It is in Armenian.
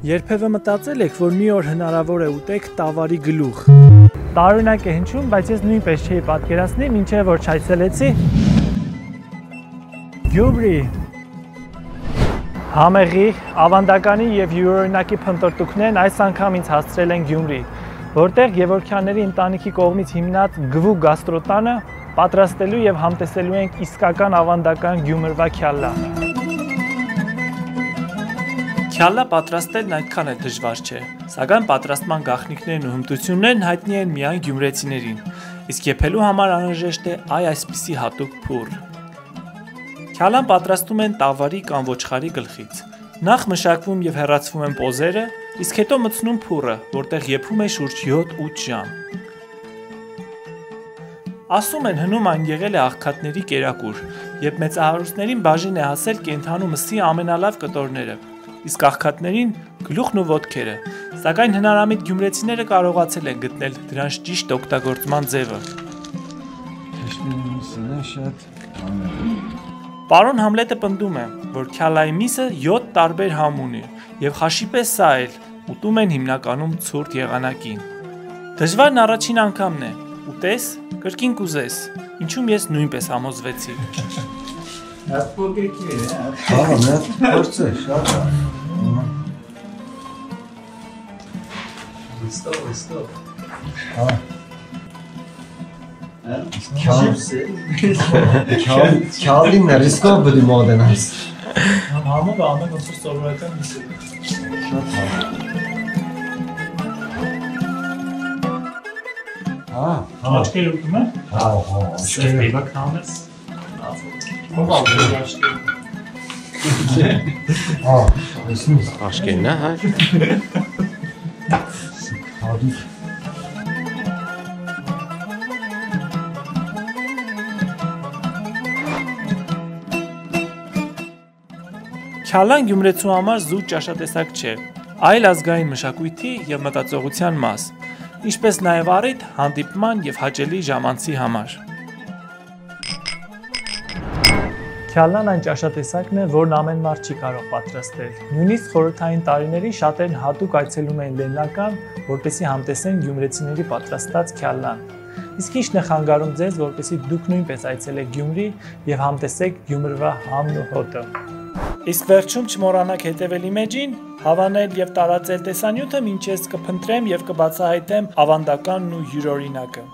Երբևէ մտածել եք, որ մի օր հնարավոր է ուտեք տավարի գլուխ։ Տարօրինակ է հնչում, բայց ես նույնպես չէի պատկերացնի, ինչեւ որ չայցելեցի Գյումրի։ Համեղի, ավանդականի եւ յուրօրինակի փնտրտուքներն այս անգամ ինձ հասցրել են Գյումրի, որտեղ Գևորքյանների ընտանիքի կողմից հիմնած Գվու գաստրոտանը պատրաստելու եւ համտեսելու ենք իսկական ավանդական Գյումրվա քյալլա։ Քյալլա պատրաստելն այդքան էլ դժվար չէ, սակայն պատրաստման գաղտնիքներն ու հմտություններն հայտնի են միայն գյումրեցիներին, իսկ եփելու համար անհրաժեշտ է այ այսպիսի հատուկ փուռ։ Քյալան պատրաստում են տավարի կամ ոչխարի գլխից։ Նախ մշակվում եւ հեռացվում են պոզերը, իսկ հետո մտցնում փուռը, որտեղ եփում է շուրջ 7-8 ժամ։ Ասում են հնում այն եղել է աղքատների կերակուր, երբ մեծահարուստներին բաժին է հասել կենթանու մսի ամենալավ կտորները իսկ աղքատներին գլուխն ու ոտքերը, սակայն հնարամիտ գյումրեցիները կարողացել են գտնել դրանց ճիշտ օգտագործման ձևը։ Պարոն Համլետը պնդում է, որ քյալայի միսը 7 տարբեր համ ունի եւ խաշի պես սա էլ ուտում են հիմնականում ցուրտ եղանակին։ Դժվարն առաջին անգամն է։ Ուտես, կրկին կուզես։ Ինչում ես նույնպես համոզվեցի։ Հատ փոքրիկ է, հա։ Հա, նա փորձը շատ է։ Stop, stop. Հա։ Chipsy. Քյալին ռիսկով բդի մոդենաս։ Համ համը բանը ոնց որ սովորական միսը։ Շատ հա։ Հա, հա, Աչքեր ուտում է։ հա, հա, Շեշտի բակ համես։ Աշկերն է, հա։ հադի Քյալան Գյումրեցու համար զուտ ճաշատեսակ չէ, այլ ազգային մշակույթի եւ մտածողության մաս, ինչպես նաեւ առիթ հանդիպման եւ հաճելի ժամանցի համար։ Քյալան այն ճաշատեսակն է, որն ամեն մարդ չի կարող պատրաստել։ Նույնիսկ խորհրդային տարիներին շատերն հատուկ այցելում էին Լեննական, որպեսզի համտեսեն գյումրեցիների պատրաստած քյալան։ Իսկ ի՞նչն է խանգարում ձեզ, որպեսզի դուք նույնպես այցելեք Գյումրի եւ համտեսեք Գյումրվա համն ու հոտը։ Իսկ վերջում չմոռանաք հետևել իմեջին, հավանել եւ տարածել տեսանյութը, ինչպես կփնտրեմ եւ կբացահայտեմ ավանդականն ու յուրօրինակը։